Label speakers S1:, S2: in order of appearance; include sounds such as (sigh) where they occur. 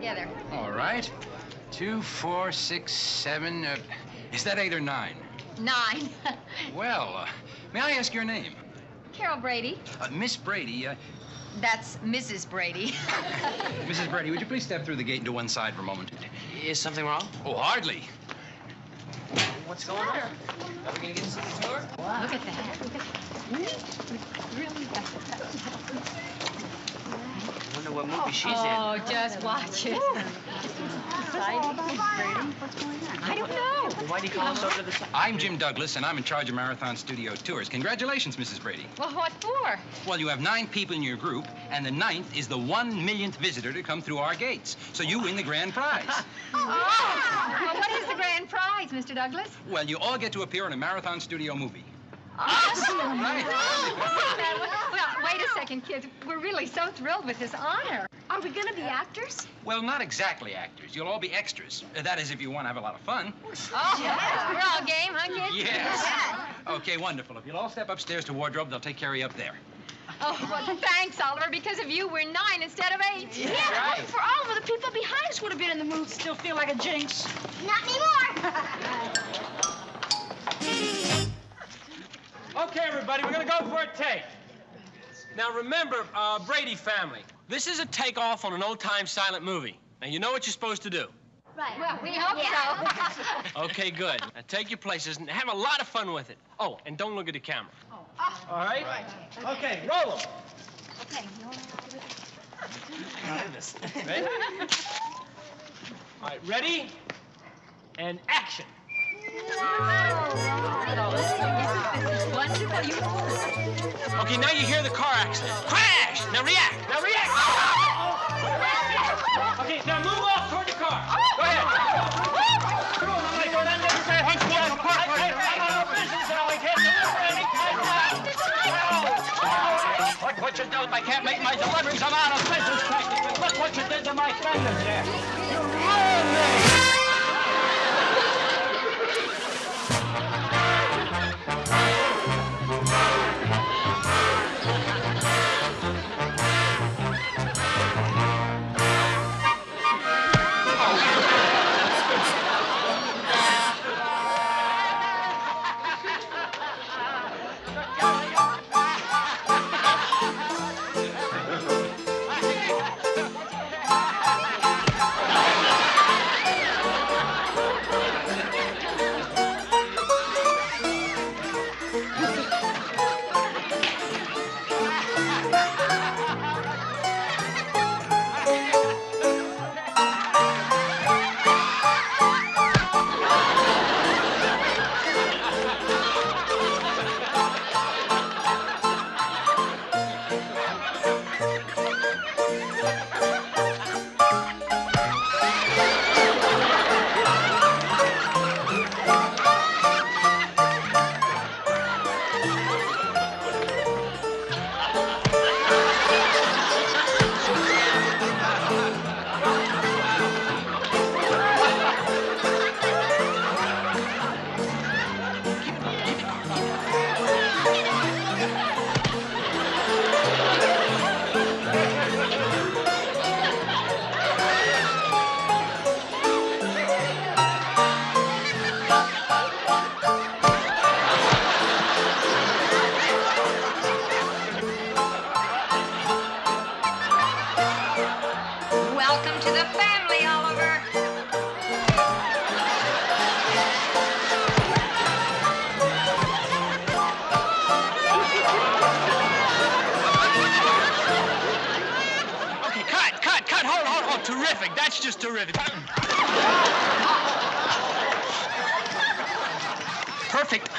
S1: right. Two, four, six, seven. Uh, is that eight or nine?
S2: Nine. (laughs)
S1: Well, uh, may I ask your name?
S2: Carol Brady.
S1: Uh, Miss Brady. Uh,
S2: That's Mrs. Brady. (laughs)
S1: Mrs. Brady, would you please step through the gate and to one side for a moment?
S3: Is something wrong?
S1: Oh, hardly.
S3: What's going on? Are we gonna get to see the tour?
S2: Look at that. Look at that. Really?
S3: I wonder what movie she's
S2: Oh, just watch it. I don't know.
S3: in. Why'd you call us over to the side?
S1: I'm Jim Douglas, and I'm in charge of Marathon Studio Tours. Congratulations, Mrs. Brady.
S2: Well, what for?
S1: Well, you have nine people in your group, and the ninth is the one millionth visitor to come through our gates. So you win the grand prize. (laughs)
S2: Oh. Well, what is the grand prize, Mr. Douglas?
S1: well, you all get to appear in a Marathon Studio movie.
S2: Awesome.
S1: Right.
S2: well, wait a second, kids. We're really so thrilled with this honor.
S4: Are we gonna be actors?
S1: Well, not exactly actors. You'll all be extras. Uh, That is, if you want to have a lot of fun.
S2: Oh, yeah. We're all game, huh, kids?
S1: Yes. Okay, wonderful. If you'll all step upstairs to wardrobe, they'll take care of you up there.
S2: Oh, well, thanks, Oliver. Because of you, we're nine instead of eight.
S4: Yeah,
S1: right.
S4: for Oliver, the people behind us would have been in the mood. Still feel like a jinx. Not anymore. (laughs)
S5: Okay, everybody, we're gonna go for a take. Now remember, uh, Brady family, this is a takeoff on an old-time silent movie. Now you know what you're supposed to do.
S4: Right.
S2: Well, we hope so. (laughs)
S5: Okay, good. Now take your places and have a lot of fun with it. Oh, and don't look at the camera. Oh. All right? Okay, roll 'em.
S2: okay.
S5: Ready? All right, ready? And action. Okay, now you hear the car accident. Crash! Now react! Now react! Okay, now move off toward the car. Go ahead.
S6: Look what you did. I can't make my deliveries. I'm out of business. Look what you did to my fingers there. You
S2: Welcome
S5: Terrific. That's just terrific. Perfect.